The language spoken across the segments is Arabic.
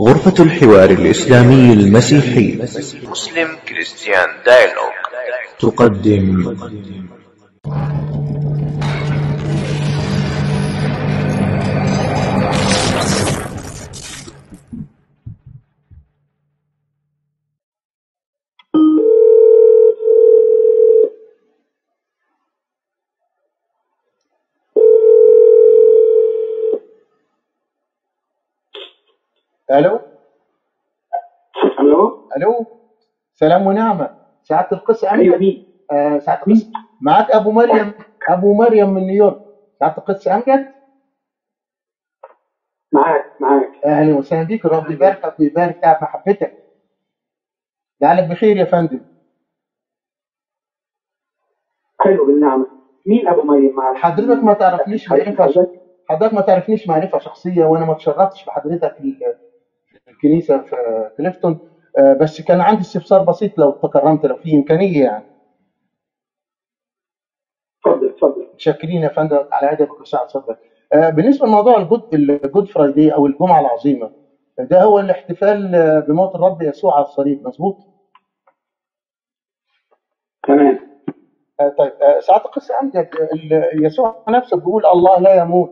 غرفة الحوار الإسلامي المسيحي. مسلم كريستيان دايلوج تقدم. ألو؟ ألو؟ ألو؟ سلام ونعمه سعادة القس أيوه مين؟ آه سعادة القس. معاك أبو مريم. أبو مريم من نيويورك. سعادة القس امجد معاك معاك. أهلا وسهلا بيك. الرب يباركك ويبارك تعب محبتك. لعلك بخير يا فندم. حلو بالنعمه مين أبو مريم معاك؟ حضرتك ما تعرفنيش معرفه حضرتك؟ حضرتك ما تعرفنيش معرفة شخصية وأنا ما اتشرفتش بحضرتك في في كليفتون آه بس كان عندي استفسار بسيط لو تكرمت لو في إمكانية يعني اتفضل اتفضل متشكرين يا فندم على ادبك وسعة صدرك. آه، بالنسبة لموضوع الجود الجود فرايدي أو الجمعة العظيمة ده هو الاحتفال آه، بموت الرب يسوع على الصليب مظبوط؟ تمام طيب ساعات القصة امجد ال- يسوع نفسه بيقول الله لا يموت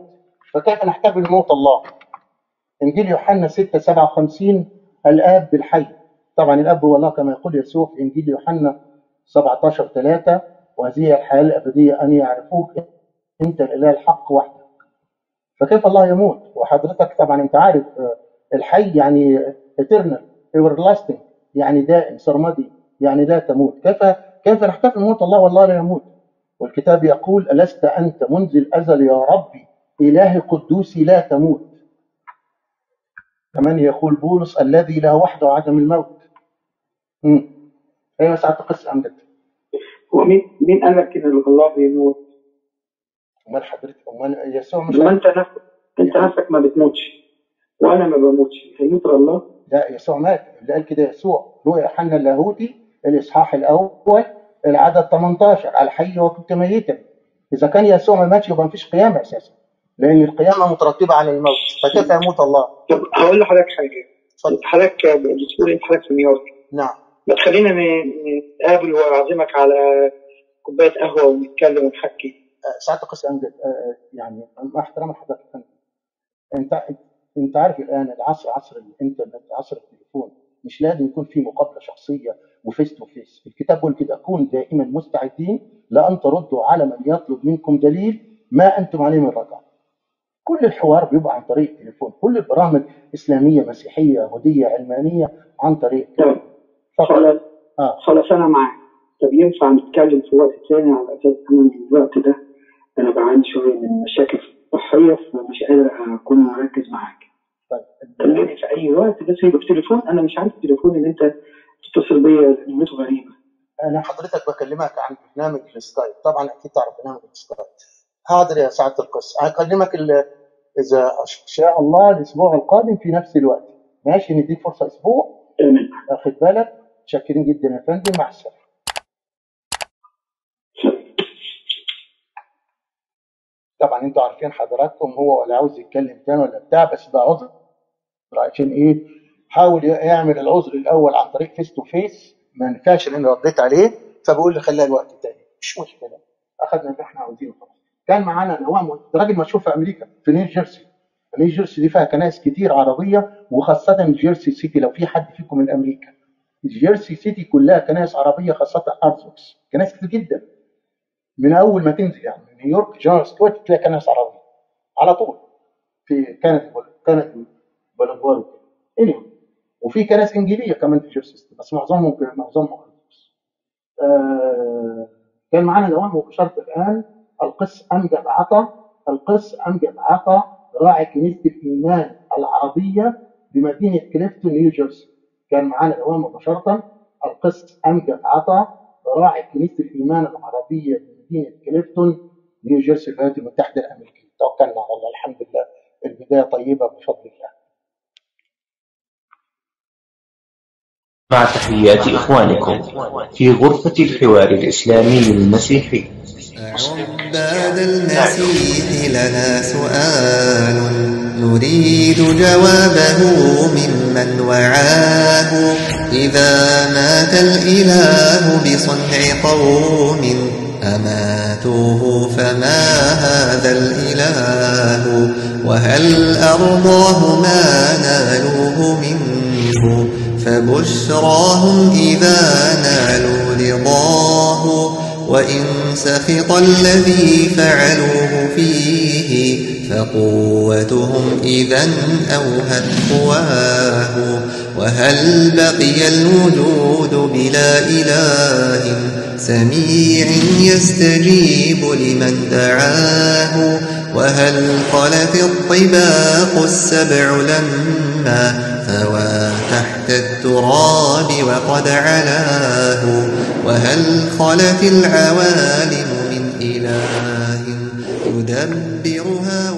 فكيف نحتفل بموت الله؟ إنجيل يوحنا 6 57 الآب بالحي. طبعا الآب هو الله كما يقول يسوع في إنجيل يوحنا 17 3 وهذه الحياة الأبدية أن يعرفوك أنت الإله الحق وحدك. فكيف الله يموت؟ وحضرتك طبعا أنت عارف آه، الحي يعني eternal everlasting يعني دائم سرمدي يعني لا تموت. كيف كيف نحتفل بموت الله والله لا يموت؟ والكتاب يقول ألست أنت منذ الأزل يا ربي؟ إله قدوسي لا تموت. كمان يقول بولس الذي لا وحده عدم الموت. امم أيوه ساعات قصة أمجد هو مين مين قال لك إن الله بيموت؟ أمال حضرتك أمال يسوع مش ما أنت نفسك أنت نفسك ما بتموتش. وأنا ما بموتش. هيموت الله؟ لا يسوع مات. اللي قال كده يسوع. رؤيا يوحنا اللاهوتي الإصحاح الأول العدد 18 الحي وكنت ميتا إذا كان يسوع ما ماتش يبقى مفيش قيامة أساسا لأن القيامة مترتبة على الموت. فكيف يموت الله؟ طب هقول لحضرتك حاجة. اتفضل. حضرتك بتقول انت حضرتك في نيويورك. نعم. ما تخلينا نتقابل وأعزمك على كوباية قهوة ونتكلم ونحكي. القس امجد آه، آه، يعني مع احترام لحضرتك. انت انت عارف الآن العصر عصر الإنترنت عصر التليفون مش لازم يكون في مقابلة شخصية و face to face. الكتاب بيقول كده كون دائما مستعدين لأن تردوا على من يطلب منكم دليل ما أنتم عليه من رجاء كل الحوار بيبقى عن طريق التليفون. كل البرامج إسلامية مسيحية يهودية علمانية عن طريق التليفون فقط. خلاص. آه. خلاص أنا معاك. طب ينفع نتكلم في وقت تاني على أساس أنا الوقت ده أنا بعاني شوية من مشاكل صحية فمش قادر أكون مركز معاك. طيب. كلمني في أي وقت بس يبقى في تليفون. أنا مش عارف التليفون اللي أنت تتصل بيا نمرته غريبة. أنا حضرتك بكلمك عن برنامج السكايب. طبعا أكيد تعرف برنامج السكايب. حاضر يا سعادة القس. هكلمك ال- إذا شاء الله الأسبوع القادم في نفس الوقت. ماشي؟ نديك فرصة أسبوع. تمام. اخد بالك؟ متشكرين جدا يا فندم. مع السلامة. طبعا أنتوا عارفين حضراتكم هو ولا عاوز يتكلم تاني ولا بتاع بس ده عذر. عشان إيه؟ حاول يعمل العذر الأول عن طريق face to face ما نفعش لأن رديت عليه. فبقول لي خليها الوقت تاني. مش مشكلة. أخذنا اللي إحنا عاوزينه خلاص كان معانا نوام راجل مشهور في أمريكا في نيو جيرسي. نيو جيرسي دي فيها كنائس كتير عربية وخاصة جيرسي سيتي لو في حد فيكم من أمريكا. جيرسي سيتي كلها كنائس عربية خاصة ارثوذكس كنائس كتير جدا. من أول ما تنزل يعني نيويورك جورنال سكوير تلاقي كنائس عربية. على طول. في كانت كينيدي بوليفارد anyway. وفي كنائس انجيليه كمان في جيرسي بس معظمهم معظمهم ارثوذكس آه، كان معانا نوام مباشرة الآن. القس أمجد عطا؟ القس أمجد عطا راعي كنيسة الإيمان العربية بمدينة كليفتون نيو جيرسي. كان معانا نوام مباشرة. القس أمجد عطا راعي كنيسة الإيمان العربية بمدينة كليفتون نيو جيرسي في الولايات المتحدة الأمريكية. توكلنا على الله. الحمد لله. البداية طيبة بفضل الله. مع تحيات إخوانكم في غرفة الحوار الإسلامي المسيحي عباد المسيح لنا سؤال نريد جوابه ممن من وعاه. إذا مات الإله بصنع قوم أماتوه فما هذا الإله؟ وهل أرضاه ما نالوه منه؟ فبشراهم إذا نالوا رضاه وإن سخط الذي فعلوه فيه فقوتهم إذا أوهت قواه وهل بقي الوجود بلا إله سميع يستجيب لمن دعاه وهل خلت الطباق السبع لما ثوى تحت التراب وقد علاه وهل خلت العوالم من إله يدبرها